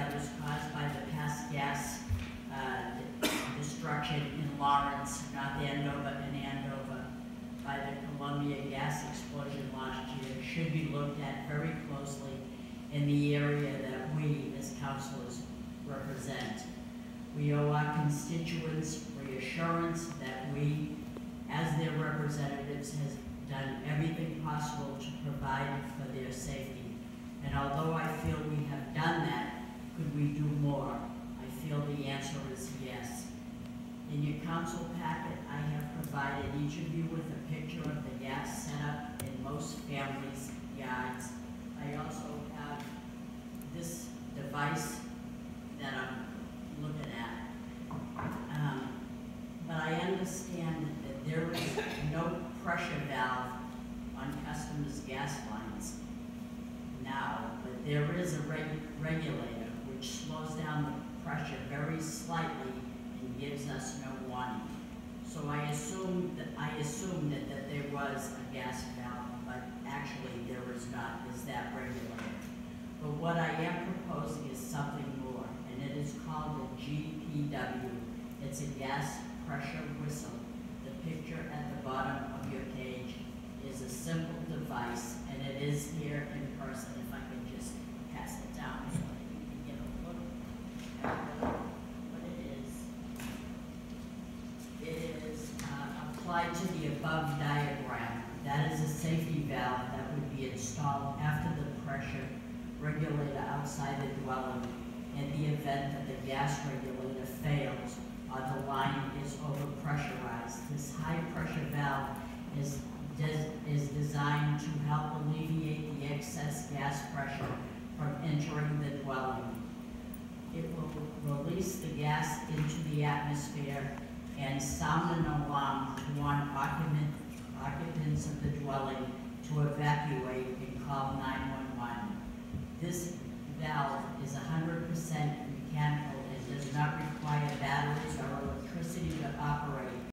that was caused by the past gas uh, destruction in Lawrence, North Andover and Andover, by the Columbia gas explosion last year, should be looked at very closely in the area that we, as councilors, represent. We owe our constituents reassurance that we, as their representatives, has done everything possible to provide for their safety. And although I feel we have done that, could we do more? I feel the answer is yes. In your council packet, I have provided each of you with a picture of the gas setup in most families' yards. I also have this device that I'm looking at. Um, But I understand that there is no pressure valve on customers' gas lines now, but there is a reg- regulator which slows down the pressure very slightly gives us no warning. So I assumed that, I assumed that, that there was a gas valve, but actually there was not, is that regulator. But what I am proposing is something more, and it is called a GPW. It's a gas pressure whistle. The picture at the bottom of your page is a simple device, and it is here in person, if I could just pass it down so that you can get a look at what what it is. It is uh, applied to the above diagram. That is a safety valve that would be installed after the pressure regulator outside the dwelling in the event that the gas regulator fails or the line is overpressurized. This high-pressure valve is, is designed to help alleviate the excess gas pressure from entering the dwelling. It will release the gas into the atmosphere and sound an alarm to warn occupant, occupants of the dwelling to evacuate and call 911.